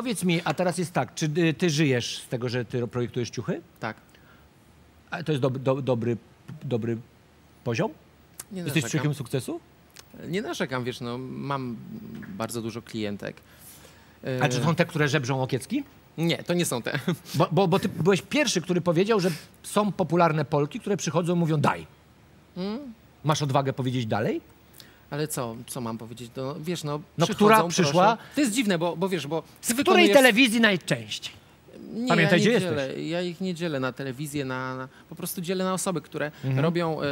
Powiedz mi, a teraz jest tak, czy ty, ty żyjesz z tego, że ty projektujesz ciuchy? Tak. A to jest dob, do, dobry, dobry poziom? Nie Jesteś narzekam. człowiekiem sukcesu? Nie narzekam, wiesz, no mam bardzo dużo klientek. A E, czy są te, które żebrzą okiecki? Nie, to nie są te. Bo, bo, bo ty byłeś pierwszy, który powiedział, że są popularne Polki, które przychodzą i mówią daj. Mm. Masz odwagę powiedzieć dalej? Ale co, co mam powiedzieć? No, wiesz, no, No, która przyszła? Proszą. To jest dziwne, bo, bo wiesz, bo Z której telewizji najczęściej? Nie, Pamiętaj, ja gdzie nie jesteś. dzielę, Ja ich nie dzielę na telewizję, na, na, po prostu dzielę na osoby, które Mhm. robią e,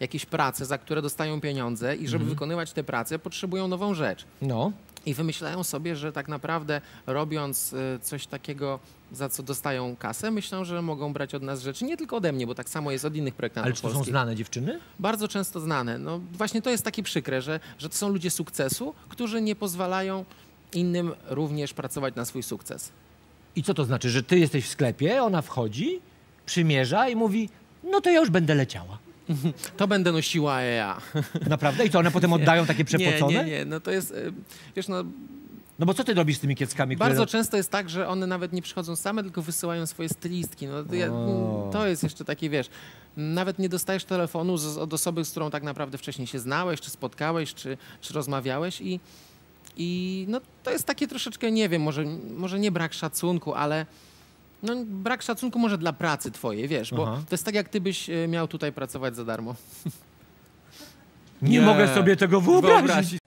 jakieś prace, za które dostają pieniądze i żeby Mhm. wykonywać te prace, potrzebują nową rzecz. No. I wymyślają sobie, że tak naprawdę robiąc e, coś takiego, za co dostają kasę, myślą, że mogą brać od nas rzeczy. Nie tylko ode mnie, bo tak samo jest od innych projektantów Ale czy to są polskich. znane dziewczyny? Bardzo często znane. No właśnie to jest takie przykre, że, że to są ludzie sukcesu, którzy nie pozwalają innym również pracować na swój sukces. I co to znaczy, że ty jesteś w sklepie, ona wchodzi, przymierza i mówi, no to ja już będę leciała. To będę nosiła ja. Naprawdę? I co, one potem oddają takie przepocone? Nie, nie, nie. No to jest, y, wiesz, no No bo co ty robisz z tymi kieckami, które... bardzo często jest tak, że one nawet nie przychodzą same, tylko wysyłają swoje stylistki. No to, ja, to jest jeszcze takie, wiesz, nawet nie dostajesz telefonu z, od osoby, z którą tak naprawdę wcześniej się znałeś, czy spotkałeś, czy, czy rozmawiałeś i, i no to jest takie troszeczkę, nie wiem, może, może nie brak szacunku, ale no, brak szacunku może dla pracy twojej, wiesz, bo Aha. to jest tak, jak ty byś e, miał tutaj pracować za darmo. Nie, Nie. mogę sobie tego wyobrazić. Wyobrazić